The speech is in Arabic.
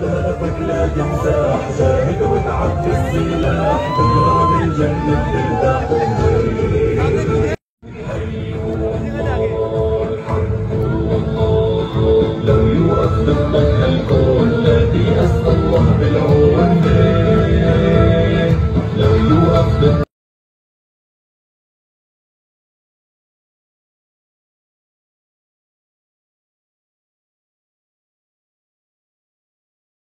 بالك لا تنسى شاهد وتعدي السلاح تهرب الجنة ترتاح لو يوقف ضدك الكون الذي اسقى الله بالعون.